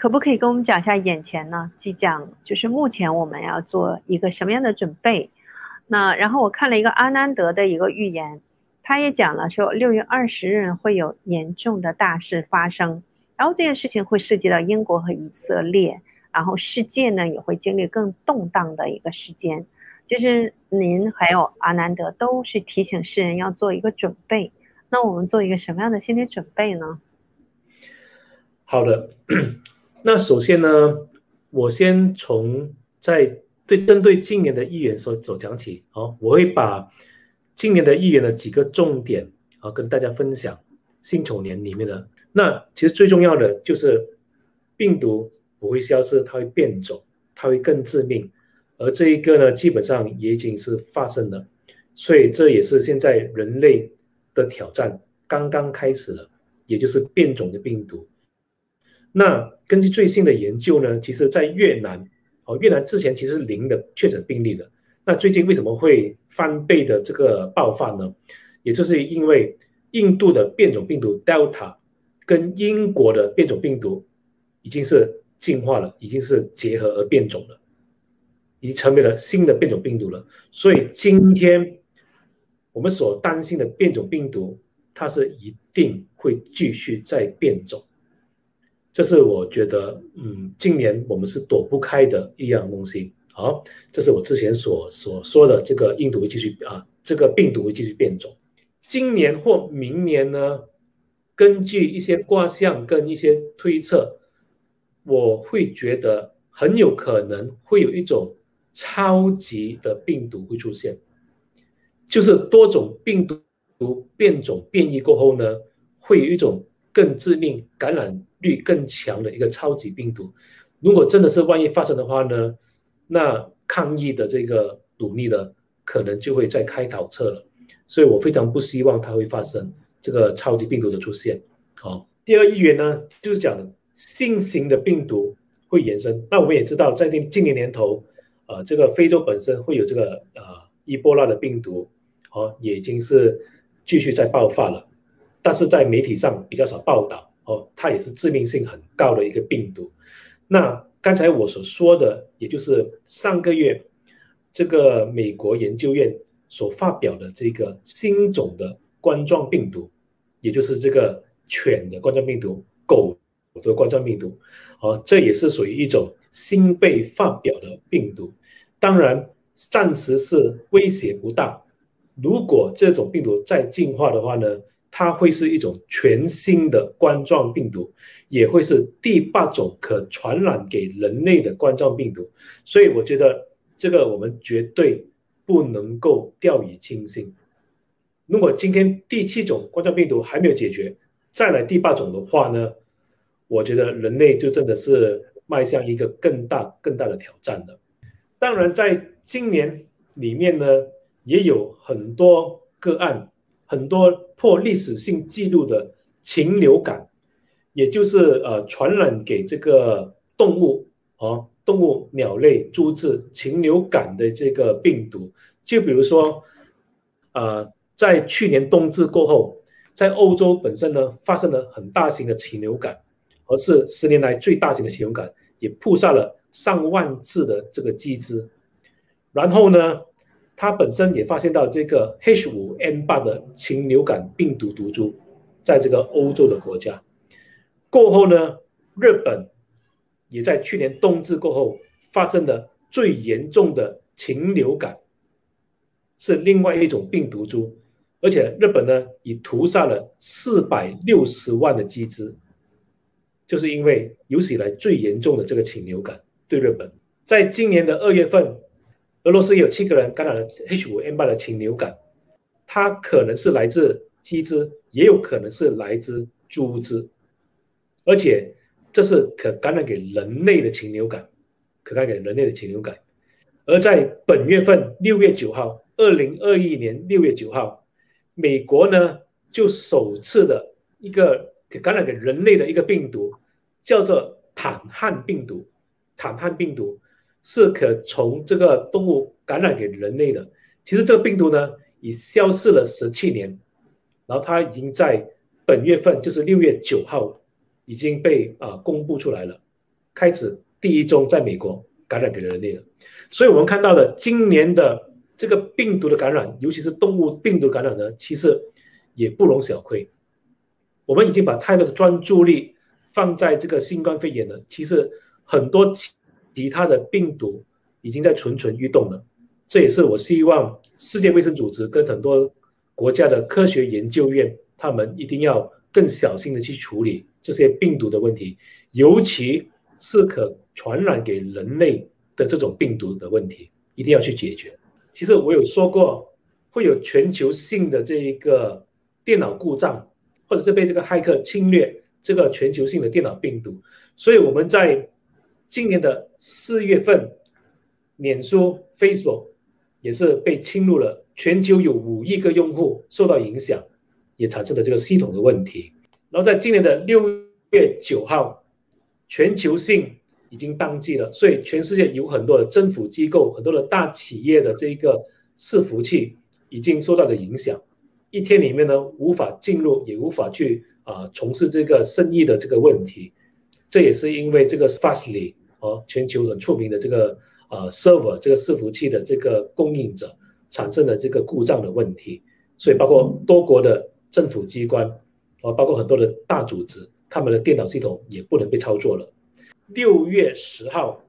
可不可以跟我们讲一下眼前呢？即将就是目前我们要做一个什么样的准备？那然后我看了一个阿南德的一个预言，他也讲了说六月二十日会有严重的大事发生，然后这件事情会涉及到英国和以色列，然后世界呢也会经历更动荡的一个时间。其实您还有阿南德都是提醒世人要做一个准备，那我们做一个什么样的心理准备呢？好的，那首先呢，我先从在。对，针对今年的预言所所讲起，好，我会把今年的预言的几个重点啊跟大家分享。辛丑年里面的那其实最重要的就是病毒不会消失，它会变种，它会更致命。而这一个呢，基本上也已经是发生了，所以这也是现在人类的挑战刚刚开始了，也就是变种的病毒。那根据最新的研究呢，其实在越南。哦越南之前其实是零的确诊病例的，那最近为什么会翻倍的这个爆发呢？也就是因为印度的变种病毒 Delta 跟英国的变种病毒已经是进化了，已经是结合而变种了，已经成为了新的变种病毒了。所以今天我们所担心的变种病毒，它是一定会继续在变种。这是我觉得，嗯，今年我们是躲不开的一样东西。好，这是我之前所所说的，这个印度会继续啊，这个病毒会继续变种。今年或明年呢，根据一些卦象跟一些推测，我会觉得很有可能会有一种超级的病毒会出现，就是多种病毒变种变异过后呢，会有一种更致命感染。率更强的一个超级病毒，如果真的是万一发生的话呢，那抗疫的这个努力呢，可能就会再开倒车了。所以我非常不希望它会发生这个超级病毒的出现。好，第二预言呢，就是讲新型的病毒会延伸。那我们也知道，在近近年年头，呃，这个非洲本身会有这个呃伊波拉的病毒，哦，也已经是继续在爆发了，但是在媒体上比较少报道。哦，它也是致命性很高的一个病毒。那刚才我所说的，也就是上个月这个美国研究院所发表的这个新种的冠状病毒，也就是这个犬的冠状病毒、狗的冠状病毒，哦，这也是属于一种新被发表的病毒。当然，暂时是威胁不大。如果这种病毒再进化的话呢？它会是一种全新的冠状病毒，也会是第八种可传染给人类的冠状病毒，所以我觉得这个我们绝对不能够掉以轻心。如果今天第七种冠状病毒还没有解决，再来第八种的话呢，我觉得人类就真的是迈向一个更大更大的挑战了。当然，在今年里面呢，也有很多个案，很多。破历史性记录的禽流感，也就是呃传染给这个动物啊，动物、鸟类、猪只禽流感的这个病毒，就比如说，呃，在去年冬至过后，在欧洲本身呢发生了很大型的禽流感，而是十年来最大型的禽流感，也扑杀了上万只的这个鸡只，然后呢？它本身也发现到这个 H5N8 的禽流感病毒毒株，在这个欧洲的国家过后呢，日本也在去年冬至过后发生的最严重的禽流感，是另外一种病毒株，而且日本呢已屠杀了四百六十万的鸡只，就是因为有史以来最严重的这个禽流感对日本，在今年的二月份。俄罗斯有七个人感染了 H5N8 的禽流感，它可能是来自鸡只，也有可能是来自猪只，而且这是可感染给人类的禽流感，可感染给人类的禽流感。而在本月份六月九号，二零二一年六月九号，美国呢就首次的一个可感染给人类的一个病毒，叫做坦汉病毒，坦汉病毒。是可从这个动物感染给人类的。其实这个病毒呢，已消失了十七年，然后它已经在本月份，就是六月九号，已经被啊公布出来了。开始第一宗在美国感染给人类了。所以我们看到的今年的这个病毒的感染，尤其是动物病毒感染呢，其实也不容小窥。我们已经把太多的专注力放在这个新冠肺炎了，其实很多其他的病毒已经在蠢蠢欲动了。这也是我希望世界卫生组织跟很多国家的科学研究院，他们一定要更小心的去处理这些病毒的问题，尤其是可传染给人类的这种病毒的问题，一定要去解决。其实我有说过，会有全球性的这一个电脑故障。或者是被这个骇客侵略，这个全球性的电脑病毒，所以我们在今年的四月份，脸书 Facebook 也是被侵入了，全球有五亿个用户受到影响，也产生了这个系统的问题。然后在今年的六月九号，全球性已经宕机了，所以全世界有很多的政府机构、很多的大企业的这个伺服器已经受到了影响。一天里面呢，无法进入，也无法去啊从事这个生意的这个问题，这也是因为这个 Fastly 和，全球很出名的这个呃 server 这个伺服器的这个供应者产生的这个故障的问题，所以包括多国的政府机关啊，包括很多的大组织，他们的电脑系统也不能被操作了。六月十号，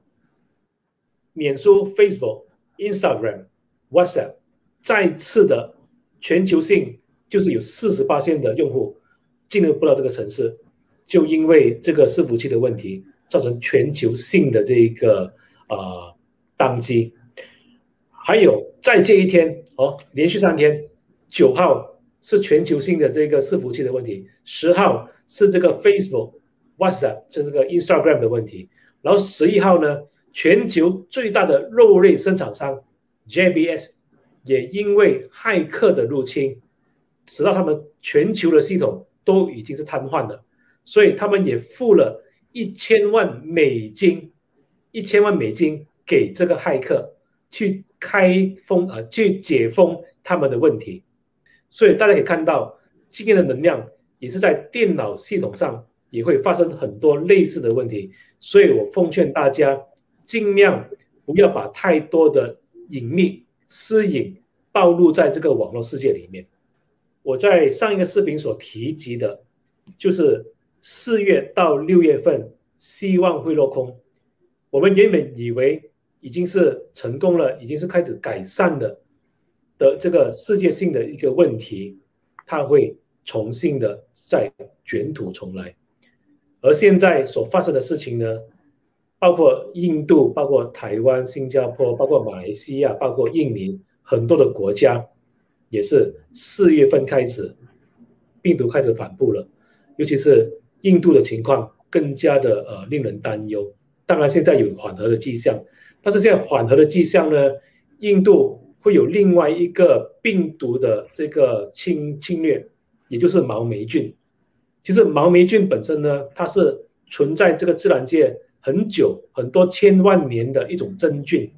脸书、Facebook、Instagram、WhatsApp 再次的。全球性就是有四十八线的用户进入不到这个城市，就因为这个伺服器的问题，造成全球性的这一个啊宕机。还有在这一天哦，连续三天，九号是全球性的这个伺服器的问题，十号是这个 Facebook、WhatsApp 这个 Instagram 的问题，然后十一号呢，全球最大的肉类生产商 JBS。也因为骇客的入侵，使到他们全球的系统都已经是瘫痪了，所以他们也付了一千万美金，一千万美金给这个骇客去开封啊，去解封他们的问题。所以大家可以看到，今天的能量也是在电脑系统上也会发生很多类似的问题。所以我奉劝大家，尽量不要把太多的隐秘。私隐暴露在这个网络世界里面。我在上一个视频所提及的，就是四月到六月份希望会落空。我们原本以为已经是成功了，已经是开始改善的的这个世界性的一个问题，它会重新的再卷土重来。而现在所发生的事情呢？包括印度、包括台湾、新加坡、包括马来西亚、包括印尼，很多的国家也是四月份开始病毒开始反复了，尤其是印度的情况更加的呃令人担忧。当然现在有缓和的迹象，但是现在缓和的迹象呢，印度会有另外一个病毒的这个侵侵略，也就是毛霉菌。其实毛霉菌本身呢，它是存在这个自然界。很久很多千万年的一种真菌，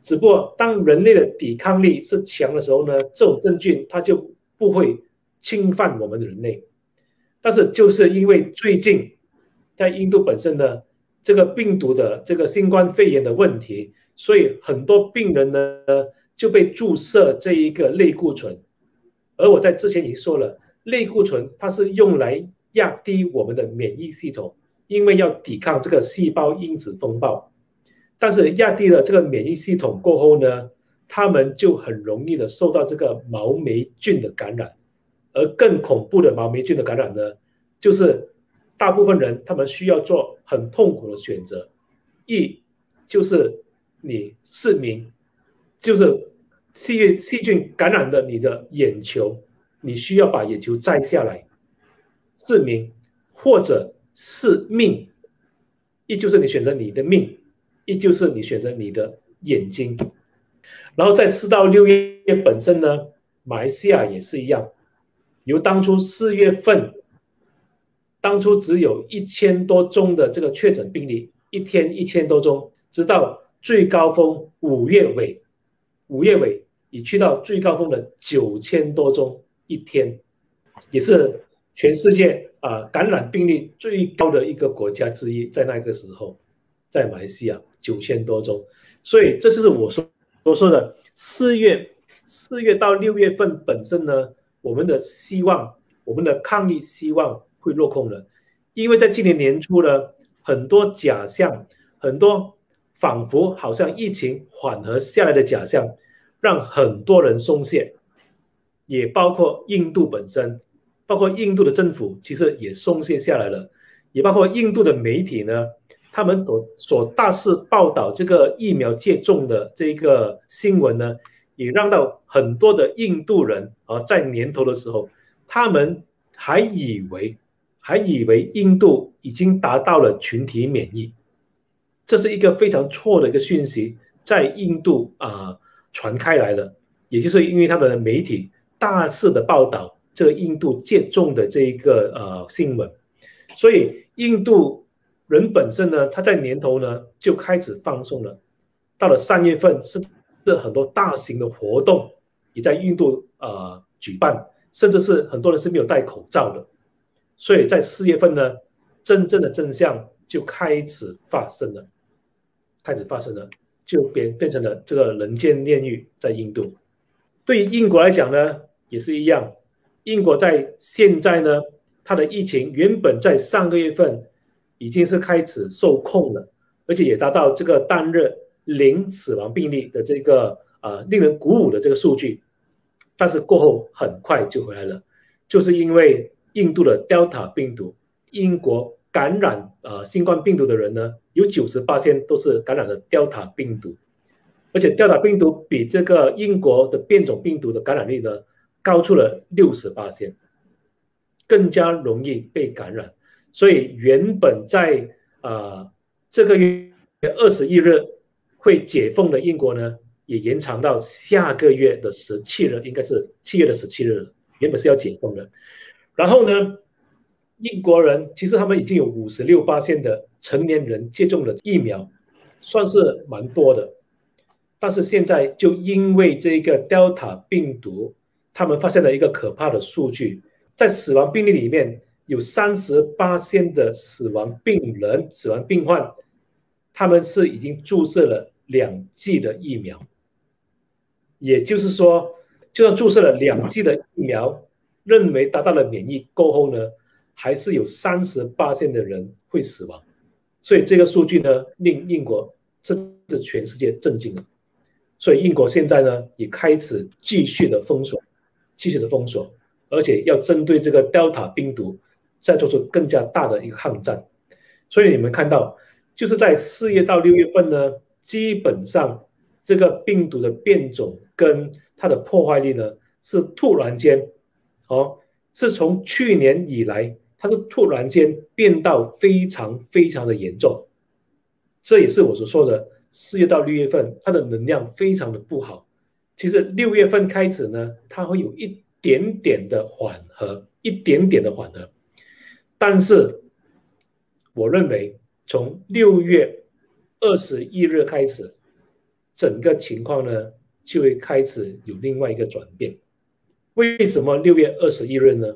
只不过当人类的抵抗力是强的时候呢，这种真菌它就不会侵犯我们的人类。但是就是因为最近在印度本身的这个病毒的这个新冠肺炎的问题，所以很多病人呢就被注射这一个类固醇。而我在之前已经说了，类固醇它是用来压低我们的免疫系统。因为要抵抗这个细胞因子风暴，但是压低了这个免疫系统过后呢，他们就很容易的受到这个毛霉菌的感染，而更恐怖的毛霉菌的感染呢，就是大部分人他们需要做很痛苦的选择，一就是你失明，就是细菌细菌感染的你的眼球，你需要把眼球摘下来，失明或者。是命，一就是你选择你的命，一就是你选择你的眼睛。然后在四到六月本身呢，马来西亚也是一样，由当初四月份，当初只有一千多宗的这个确诊病例，一天一千多宗，直到最高峰五月尾，五月尾已去到最高峰的九千多宗一天，也是全世界。啊感染病例最高的一个国家之一，在那个时候，在马来西亚九千多宗，所以这就是我说我说的四月四月到六月份本身呢，我们的希望，我们的抗疫希望会落空了，因为在今年年初呢，很多假象，很多仿佛好像疫情缓和下来的假象，让很多人松懈。也包括印度本身，包括印度的政府，其实也松懈下来了。也包括印度的媒体呢，他们所所大肆报道这个疫苗接种的这个新闻呢，也让到很多的印度人啊，在年头的时候，他们还以为还以为印度已经达到了群体免疫，这是一个非常错的一个讯息，在印度啊传开来了，也就是因为他们的媒体。大肆的报道这个印度接种的这一个呃新闻，所以印度人本身呢，他在年头呢就开始放松了。到了三月份，是是很多大型的活动也在印度呃举办，甚至是很多人是没有戴口罩的。所以在四月份呢，真正的真相就开始发生了，开始发生了，就变变成了这个人间炼狱在印度。对于英国来讲呢？也是一样，英国在现在呢，它的疫情原本在上个月份已经是开始受控了，而且也达到这个单日零死亡病例的这个呃令人鼓舞的这个数据，但是过后很快就回来了，就是因为印度的 Delta 病毒，英国感染呃新冠病毒的人呢，有九十八千都是感染了 Delta 病毒，而且 Delta 病毒比这个英国的变种病毒的感染率呢。高出了六十八线，更加容易被感染。所以原本在啊这个月二十一日会解封的英国呢，也延长到下个月的十七日，应该是七月的十七日。原本是要解封的。然后呢，英国人其实他们已经有五十六八线的成年人接种了疫苗，算是蛮多的。但是现在就因为这个 Delta 病毒。他们发现了一个可怕的数据，在死亡病例里面有三十八线的死亡病人、死亡病患，他们是已经注射了两剂的疫苗，也就是说，就算注射了两剂的疫苗，认为达到了免疫过后呢，还是有三十八线的人会死亡，所以这个数据呢，令英国甚至全世界震惊了，所以英国现在呢，也开始继续的封锁。继续的封锁，而且要针对这个 Delta 病毒再做出更加大的一个抗战。所以你们看到，就是在四月到六月份呢，基本上这个病毒的变种跟它的破坏力呢，是突然间，哦，是从去年以来，它是突然间变到非常非常的严重。这也是我所说的，四月到六月份它的能量非常的不好。其实六月份开始呢，它会有一点点的缓和，一点点的缓和。但是，我认为从六月二十一日开始，整个情况呢就会开始有另外一个转变。为什么六月二十一日呢？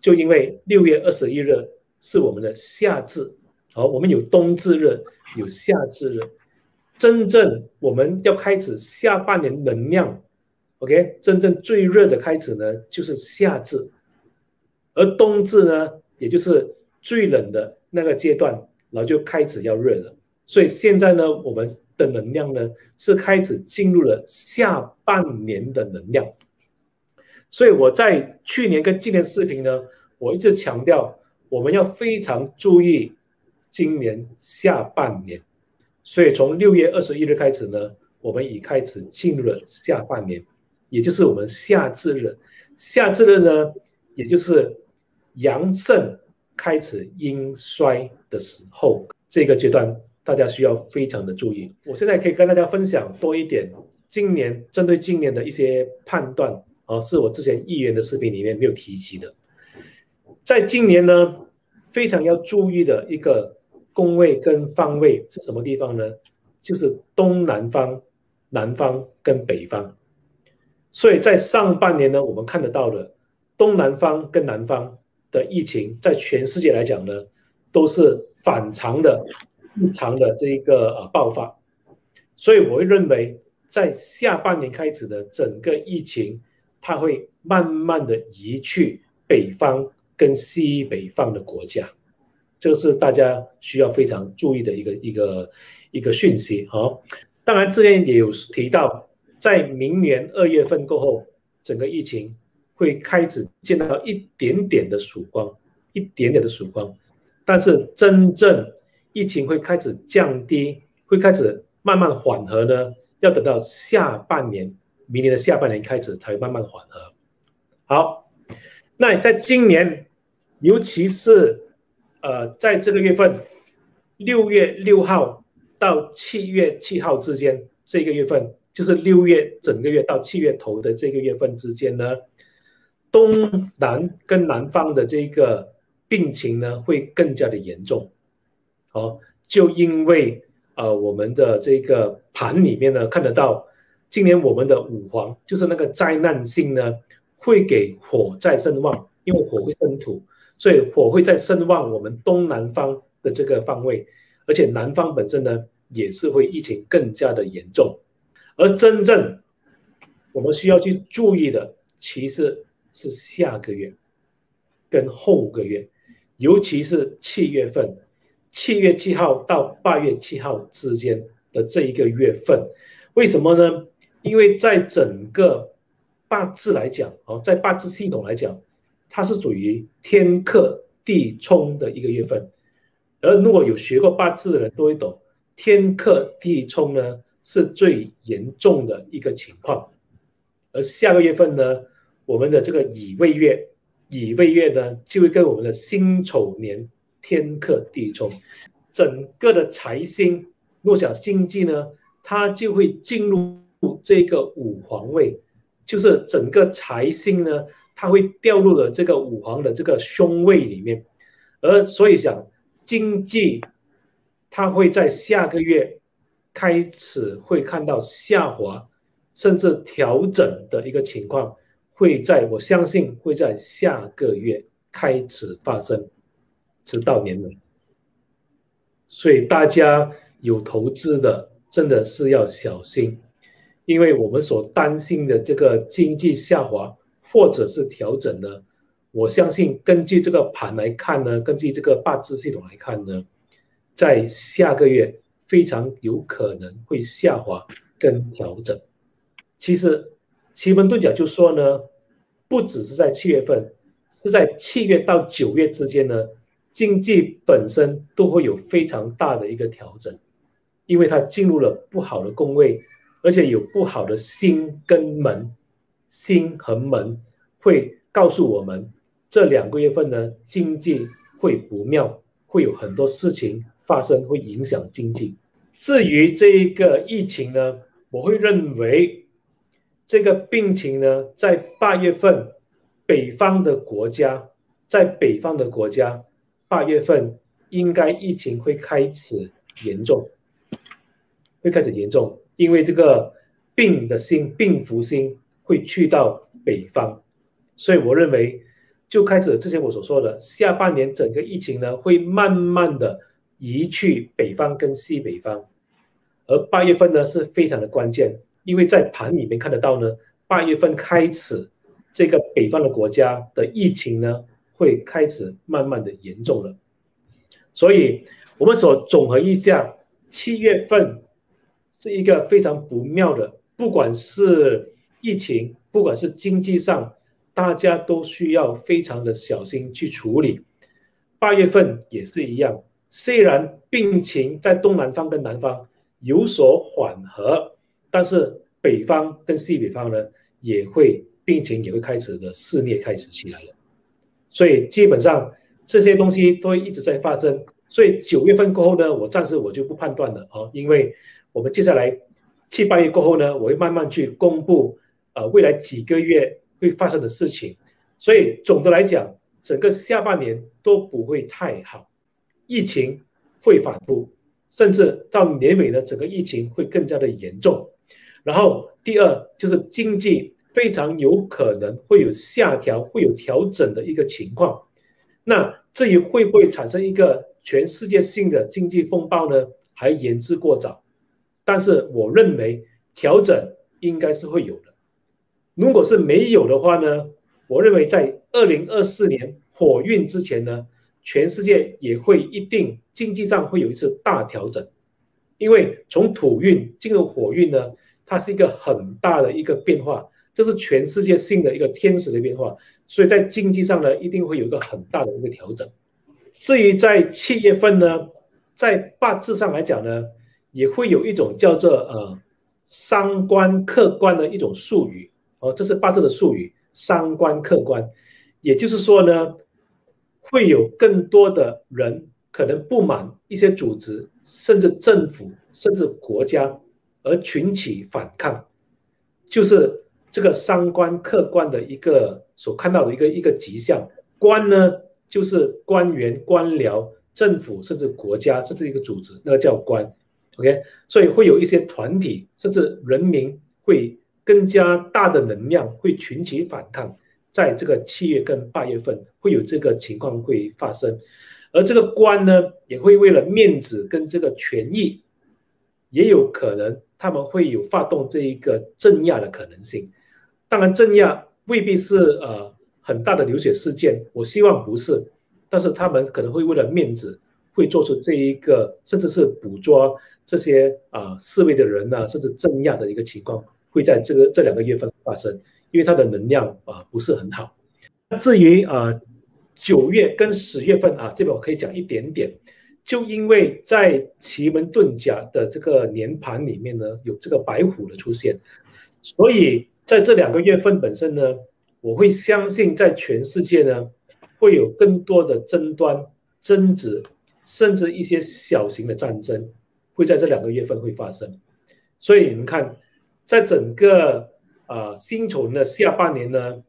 就因为六月二十一日是我们的夏至，好，我们有冬至日，有夏至日。真正我们要开始下半年能量，OK，真正最热的开始呢，就是夏至，而冬至呢，也就是最冷的那个阶段，然后就开始要热了。所以现在呢，我们的能量呢，是开始进入了下半年的能量。所以我在去年跟今年视频呢，我一直强调，我们要非常注意今年下半年。所以从六月二十一日开始呢，我们已开始进入了下半年，也就是我们夏至日。夏至日呢，也就是阳盛开始阴衰的时候，这个阶段大家需要非常的注意。我现在可以跟大家分享多一点，今年针对今年的一些判断啊，是我之前议员的视频里面没有提及的。在今年呢，非常要注意的一个。宫位跟方位是什么地方呢？就是东南方、南方跟北方。所以在上半年呢，我们看得到的东南方跟南方的疫情，在全世界来讲呢，都是反常的、异常的这一个呃爆发，所以我会认为，在下半年开始的整个疫情，它会慢慢的移去北方跟西北方的国家，这个是大家需要非常注意的一个一个一个讯息哈。当然，之前也有提到，在明年二月份过后，整个疫情。会开始见到一点点的曙光，一点点的曙光，但是真正疫情会开始降低，会开始慢慢缓和呢，要等到下半年，明年的下半年开始才会慢慢缓和。好，那在今年，尤其是呃，在这个月份，六月六号到七月七号之间，这个月份就是六月整个月到七月头的这个月份之间呢。东南跟南方的这个病情呢，会更加的严重。好，就因为呃，我们的这个盘里面呢，看得到，今年我们的五黄就是那个灾难性呢，会给火在身旺，因为火会生土，所以火会在身旺我们东南方的这个方位，而且南方本身呢，也是会疫情更加的严重。而真正我们需要去注意的，其实。是下个月跟后个月，尤其是七月份，七月七号到八月七号之间的这一个月份，为什么呢？因为在整个八字来讲，哦，在八字系统来讲，它是属于天克地冲的一个月份，而如果有学过八字的人都会懂，天克地冲呢是最严重的一个情况，而下个月份呢？我们的这个乙未月，乙未月呢，就会跟我们的辛丑年天克地冲，整个的财星，若想经济呢，它就会进入这个五黄位，就是整个财星呢，它会掉入了这个五黄的这个凶位里面，而所以讲经济，它会在下个月开始会看到下滑，甚至调整的一个情况。会在我相信会在下个月开始发生，直到年尾。所以大家有投资的真的是要小心，因为我们所担心的这个经济下滑或者是调整呢，我相信根据这个盘来看呢，根据这个八字系统来看呢，在下个月非常有可能会下滑跟调整。其实。奇门遁甲就说呢，不只是在七月份，是在七月到九月之间呢，经济本身都会有非常大的一个调整，因为它进入了不好的宫位，而且有不好的心跟门，心和门会告诉我们，这两个月份呢，经济会不妙，会有很多事情发生，会影响经济。至于这一个疫情呢，我会认为。这个病情呢，在八月份，北方的国家，在北方的国家，八月份应该疫情会开始严重，会开始严重，因为这个病的心，病福星会去到北方，所以我认为就开始之前我所说的，下半年整个疫情呢，会慢慢的移去北方跟西北方，而八月份呢是非常的关键。因为在盘里面看得到呢，八月份开始，这个北方的国家的疫情呢会开始慢慢的严重了，所以我们所总合一下，七月份是一个非常不妙的，不管是疫情，不管是经济上，大家都需要非常的小心去处理。八月份也是一样，虽然病情在东南方跟南方有所缓和。但是北方跟西北方呢，也会病情也会开始的肆虐开始起来了，所以基本上这些东西都会一直在发生。所以九月份过后呢，我暂时我就不判断了啊，因为我们接下来七八月过后呢，我会慢慢去公布呃未来几个月会发生的事情。所以总的来讲，整个下半年都不会太好，疫情会反复，甚至到年尾呢，整个疫情会更加的严重。然后第二就是经济非常有可能会有下调、会有调整的一个情况，那至于会不会产生一个全世界性的经济风暴呢？还言之过早。但是我认为调整应该是会有的。如果是没有的话呢？我认为在二零二四年火运之前呢，全世界也会一定经济上会有一次大调整。因为从土运进入火运呢，它是一个很大的一个变化，这是全世界性的一个天时的变化，所以在经济上呢，一定会有一个很大的一个调整。至于在七月份呢，在八字上来讲呢，也会有一种叫做呃三观客观的一种术语哦，这是八字的术语，三观客观，也就是说呢，会有更多的人。可能不满一些组织，甚至政府，甚至国家，而群起反抗，就是这个三观客观的一个所看到的一个一个迹象。官呢，就是官员、官僚、政府，甚至国家，甚至一个组织，那个叫官。OK，所以会有一些团体，甚至人民会更加大的能量，会群起反抗。在这个七月跟八月份，会有这个情况会发生。而这个官呢，也会为了面子跟这个权益，也有可能他们会有发动这一个镇压的可能性。当然，镇压未必是呃很大的流血事件，我希望不是。但是他们可能会为了面子，会做出这一个，甚至是捕捉这些啊示威的人呢，甚至镇压的一个情况，会在这个这两个月份发生，因为它的能量啊不是很好。至于啊。九月跟十月份啊，这边我可以讲一点点，就因为在奇门遁甲的这个年盘里面呢，有这个白虎的出现，所以在这两个月份本身呢，我会相信在全世界呢，会有更多的争端、争执，甚至一些小型的战争，会在这两个月份会发生。所以你们看，在整个啊辛丑的下半年呢，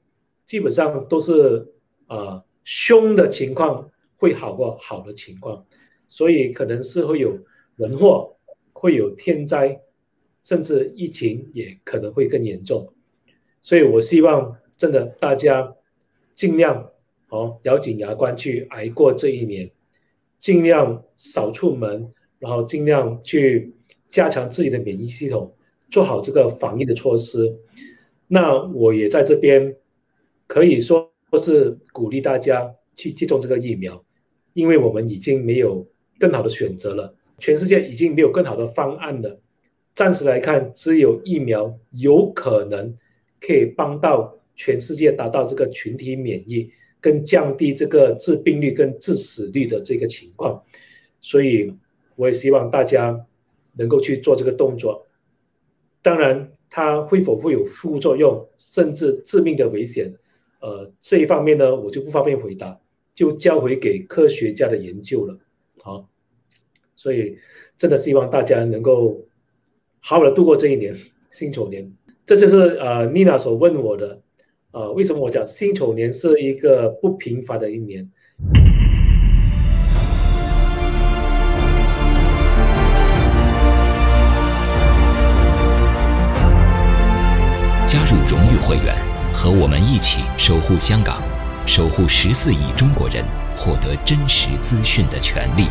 基本上都是啊。凶的情况会好过好的情况，所以可能是会有人祸，会有天灾，甚至疫情也可能会更严重。所以我希望真的大家尽量哦咬紧牙关去挨过这一年，尽量少出门，然后尽量去加强自己的免疫系统，做好这个防疫的措施。那我也在这边可以说。或是鼓励大家去接种这个疫苗，因为我们已经没有更好的选择了，全世界已经没有更好的方案了。暂时来看，只有疫苗有可能可以帮到全世界达到这个群体免疫，跟降低这个致病率跟致死率的这个情况。所以，我也希望大家能够去做这个动作。当然，它会否会有副作用，甚至致命的危险？呃，这一方面呢，我就不方便回答，就交回给科学家的研究了。好，所以真的希望大家能够好好的度过这一年辛丑年。这就是呃妮娜所问我的，呃，为什么我讲辛丑年是一个不平凡的一年？加入荣誉会员。和我们一起守护香港，守护十四亿中国人获得真实资讯的权利。